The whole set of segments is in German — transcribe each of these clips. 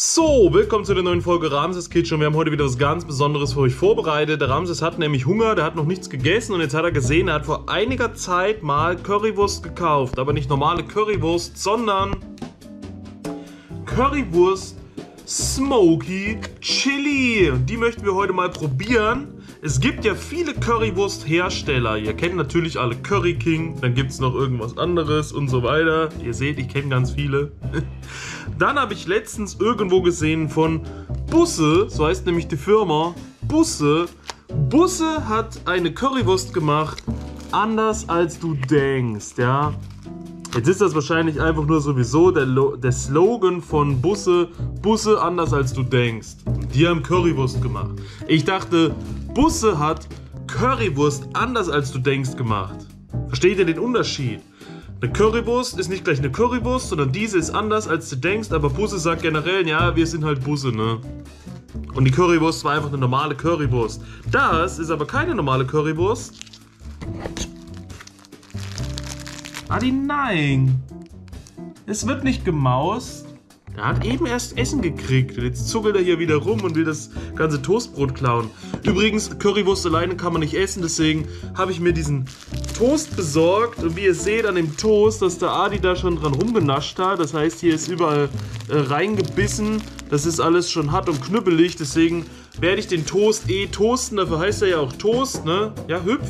So, willkommen zu der neuen Folge Ramses Kitchen. Wir haben heute wieder was ganz Besonderes für euch vorbereitet. Der Ramses hat nämlich Hunger, der hat noch nichts gegessen und jetzt hat er gesehen, er hat vor einiger Zeit mal Currywurst gekauft. Aber nicht normale Currywurst, sondern Currywurst Smoky Chili. Die möchten wir heute mal probieren. Es gibt ja viele Currywurst-Hersteller. Ihr kennt natürlich alle Curry King, dann gibt es noch irgendwas anderes und so weiter. Ihr seht, ich kenne ganz viele. Dann habe ich letztens irgendwo gesehen von Busse, so heißt nämlich die Firma, Busse. Busse hat eine Currywurst gemacht, anders als du denkst, ja. Jetzt ist das wahrscheinlich einfach nur sowieso der, der Slogan von Busse, Busse anders als du denkst. Die haben Currywurst gemacht. Ich dachte, Busse hat Currywurst anders als du denkst gemacht. Versteht ihr den Unterschied? Eine Currywurst ist nicht gleich eine Currywurst, sondern diese ist anders als du denkst, aber Busse sagt generell, ja, wir sind halt Busse, ne? Und die Currywurst war einfach eine normale Currywurst. Das ist aber keine normale Currywurst. Adi, nein! Es wird nicht gemaust. Er hat eben erst Essen gekriegt und jetzt zuckelt er hier wieder rum und will das ganze Toastbrot klauen. Übrigens, Currywurst alleine kann man nicht essen, deswegen habe ich mir diesen Toast besorgt und wie ihr seht an dem Toast, dass der Adi da schon dran rumgenascht hat. Das heißt, hier ist überall äh, reingebissen. Das ist alles schon hart und knüppelig, deswegen werde ich den Toast eh toasten. Dafür heißt er ja auch Toast, ne? Ja, hüpf.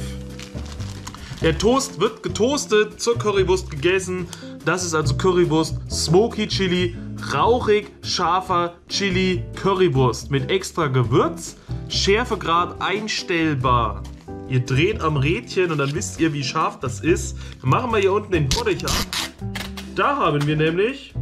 Der Toast wird getoastet, zur Currywurst gegessen. Das ist also Currywurst Smoky Chili rauchig scharfer Chili Currywurst mit extra Gewürz, Schärfegrad einstellbar. Ihr dreht am Rädchen und dann wisst ihr, wie scharf das ist. Dann machen wir hier unten den Bottich ab. Da haben wir nämlich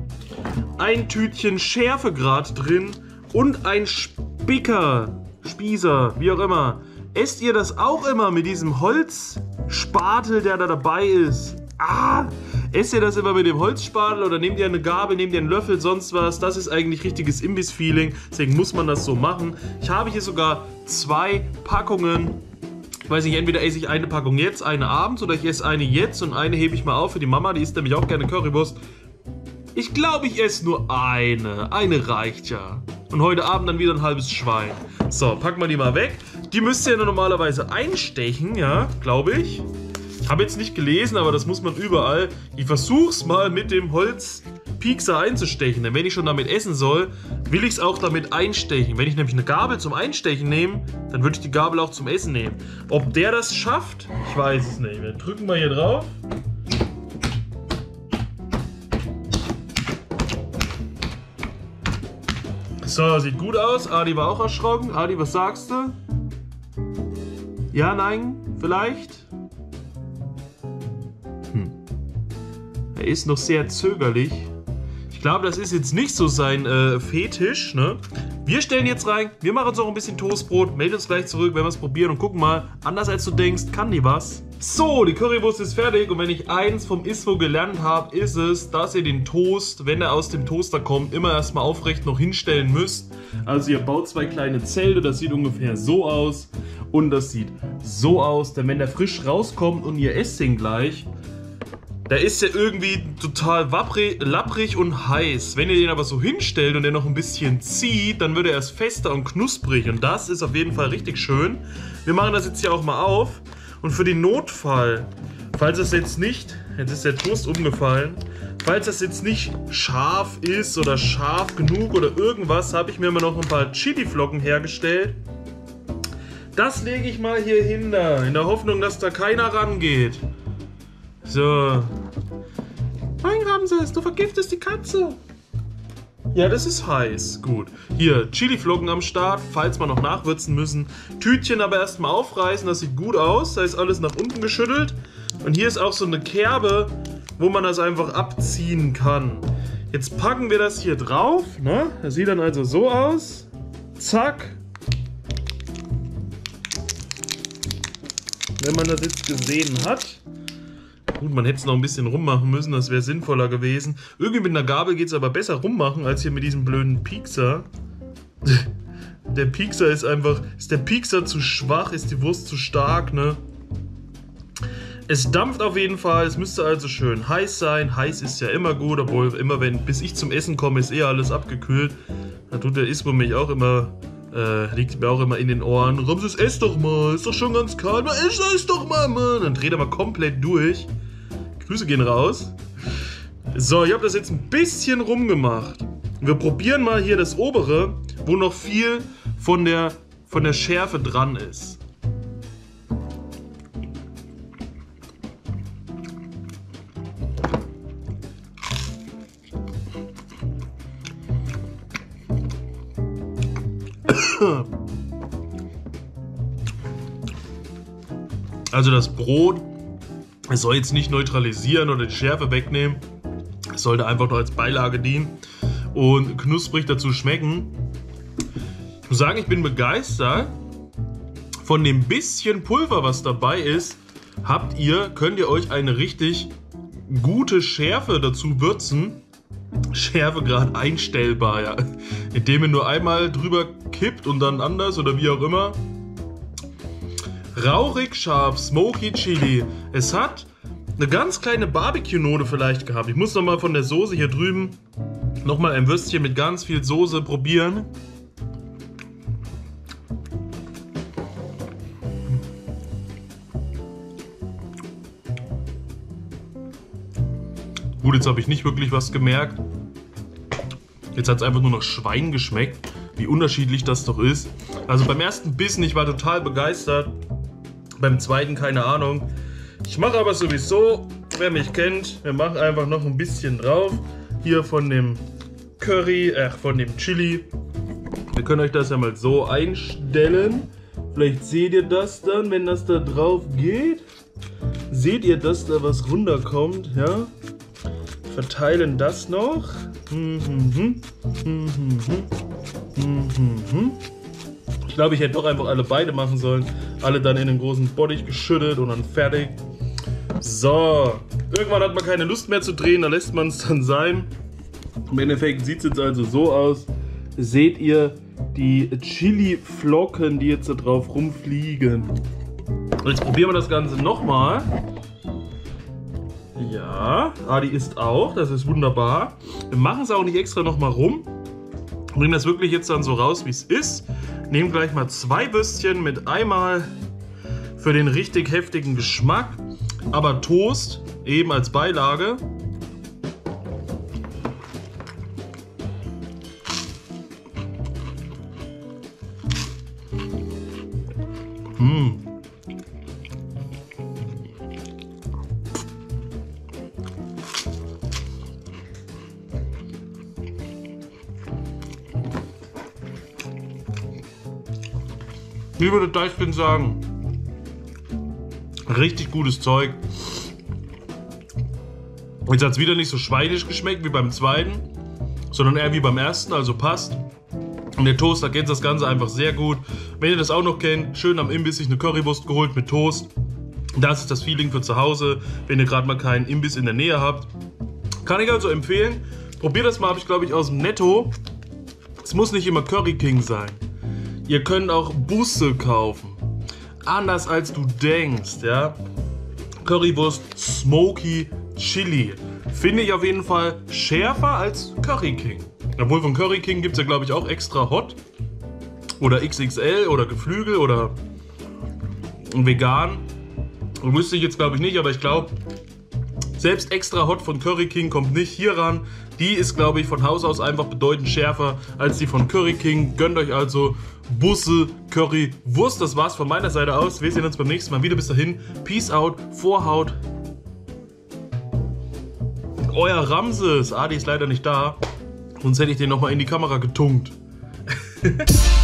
ein Tütchen Schärfegrad drin und ein Spicker, Spießer, wie auch immer. Esst ihr das auch immer mit diesem Holzspatel, der da dabei ist? Ah, esst ihr das immer mit dem Holzspatel oder nehmt ihr eine Gabel, nehmt ihr einen Löffel, sonst was? Das ist eigentlich richtiges Imbiss-Feeling, deswegen muss man das so machen. Ich habe hier sogar zwei Packungen. Ich weiß nicht, entweder esse ich eine Packung jetzt, eine abends oder ich esse eine jetzt und eine hebe ich mal auf für die Mama, die isst nämlich auch gerne Currywurst. Ich glaube, ich esse nur eine. Eine reicht ja. Und heute Abend dann wieder ein halbes Schwein. So, packen wir die mal weg. Die müsst ihr normalerweise einstechen, ja, glaube ich. Habe jetzt nicht gelesen, aber das muss man überall. Ich versuch's mal mit dem Holzpiekser einzustechen. Denn wenn ich schon damit essen soll, will ich es auch damit einstechen. Wenn ich nämlich eine Gabel zum Einstechen nehme, dann würde ich die Gabel auch zum Essen nehmen. Ob der das schafft, ich weiß es nicht. Wir drücken mal hier drauf. So, sieht gut aus. Adi war auch erschrocken. Adi, was sagst du? Ja, nein, vielleicht? Ist noch sehr zögerlich. Ich glaube, das ist jetzt nicht so sein äh, Fetisch, ne? Wir stellen jetzt rein, wir machen uns auch ein bisschen Toastbrot, melden uns gleich zurück, wenn wir es probieren und gucken mal, anders als du denkst, kann die was? So, die Currywurst ist fertig und wenn ich eins vom ISVO gelernt habe, ist es, dass ihr den Toast, wenn er aus dem Toaster kommt, immer erstmal aufrecht noch hinstellen müsst. Also ihr baut zwei kleine Zelte, das sieht ungefähr so aus und das sieht so aus, denn wenn der frisch rauskommt und ihr esst ihn gleich, da ist er irgendwie total lapprig und heiß. Wenn ihr den aber so hinstellt und der noch ein bisschen zieht, dann wird er erst fester und knusprig. Und das ist auf jeden Fall richtig schön. Wir machen das jetzt hier auch mal auf. Und für den Notfall, falls es jetzt nicht, jetzt ist der Toast umgefallen, falls das jetzt nicht scharf ist oder scharf genug oder irgendwas, habe ich mir mal noch ein paar Chili-Flocken hergestellt. Das lege ich mal hier hin, da, in der Hoffnung, dass da keiner rangeht. So. Nein, Ramses, du vergiftest die Katze. Ja, das ist heiß. Gut. Hier, Chili-Flocken am Start, falls wir noch nachwürzen müssen. Tütchen aber erstmal aufreißen, das sieht gut aus. Da ist alles nach unten geschüttelt. Und hier ist auch so eine Kerbe, wo man das einfach abziehen kann. Jetzt packen wir das hier drauf. Ne? Das sieht dann also so aus. Zack. Wenn man das jetzt gesehen hat. Gut, man hätte es noch ein bisschen rummachen müssen, das wäre sinnvoller gewesen. Irgendwie mit einer Gabel geht es aber besser rummachen, als hier mit diesem blöden Piekser. Der Piekser ist einfach... Ist der Piekser zu schwach? Ist die Wurst zu stark, ne? Es dampft auf jeden Fall, es müsste also schön heiß sein. Heiß ist ja immer gut, obwohl immer wenn, bis ich zum Essen komme, ist eh alles abgekühlt. Da tut der Ismo mich auch immer, äh, liegt mir auch immer in den Ohren. Ramses, ess doch mal, ist doch schon ganz kalt. Ess, ess doch mal, Mann. Dann dreht er mal komplett durch. Grüße gehen raus. So, ich habe das jetzt ein bisschen rumgemacht. Wir probieren mal hier das obere, wo noch viel von der, von der Schärfe dran ist. Also das Brot, es soll jetzt nicht neutralisieren oder die Schärfe wegnehmen. Es sollte einfach nur als Beilage dienen und knusprig dazu schmecken. Ich muss sagen, ich bin begeistert von dem bisschen Pulver, was dabei ist. Habt ihr, könnt ihr euch eine richtig gute Schärfe dazu würzen. Schärfe gerade einstellbar, ja. Indem ihr nur einmal drüber kippt und dann anders oder wie auch immer. Rauchig scharf, smoky Chili. Es hat eine ganz kleine Barbecue-Note vielleicht gehabt. Ich muss nochmal von der Soße hier drüben nochmal ein Würstchen mit ganz viel Soße probieren. Gut, jetzt habe ich nicht wirklich was gemerkt. Jetzt hat es einfach nur noch Schwein geschmeckt. Wie unterschiedlich das doch ist. Also beim ersten Bissen, ich war total begeistert. Beim zweiten keine Ahnung. Ich mache aber sowieso, wer mich kennt, wir machen einfach noch ein bisschen drauf. Hier von dem Curry, äh, von dem Chili. Wir können euch das ja mal so einstellen. Vielleicht seht ihr das dann, wenn das da drauf geht. Seht ihr, dass da was runterkommt, ja? Verteilen das noch. Ich glaube, ich hätte doch einfach alle beide machen sollen. Alle dann in den großen Bottich geschüttet und dann fertig. So. Irgendwann hat man keine Lust mehr zu drehen, da lässt man es dann sein. Im Endeffekt sieht es jetzt also so aus. Seht ihr die Chili-Flocken, die jetzt da drauf rumfliegen. Jetzt probieren wir das Ganze nochmal. Ja, Adi isst auch, das ist wunderbar. Wir machen es auch nicht extra nochmal rum. Bringen das wirklich jetzt dann so raus, wie es ist. Nehmen gleich mal zwei Würstchen mit einmal für den richtig heftigen Geschmack. Aber Toast eben als Beilage. Mmh. Wie würde Deichkind sagen? Richtig gutes Zeug. Jetzt hat es wieder nicht so schweinisch geschmeckt wie beim zweiten, sondern eher wie beim ersten, also passt. Und der Toast ergänzt das Ganze einfach sehr gut. Wenn ihr das auch noch kennt, schön am Imbiss sich eine Currywurst geholt mit Toast. Das ist das Feeling für zu Hause, wenn ihr gerade mal keinen Imbiss in der Nähe habt. Kann ich also empfehlen. Probiert das mal, habe ich glaube ich aus dem Netto. Es muss nicht immer Curry King sein. Ihr könnt auch Busse kaufen. Anders als du denkst, ja. Currywurst Smoky Chili. Finde ich auf jeden Fall schärfer als Curry King. Obwohl von Curry King gibt es ja glaube ich auch extra Hot. Oder XXL oder Geflügel oder vegan. Wüsste ich jetzt glaube ich nicht, aber ich glaube, selbst extra Hot von Curry King kommt nicht hier ran. Die ist, glaube ich, von Haus aus einfach bedeutend schärfer als die von Curry King. Gönnt euch also Busse, Curry, Wurst. Das war's von meiner Seite aus. Wir sehen uns beim nächsten Mal wieder. Bis dahin. Peace out. Vorhaut. Euer Ramses. Adi ist leider nicht da. Sonst hätte ich den nochmal in die Kamera getunkt.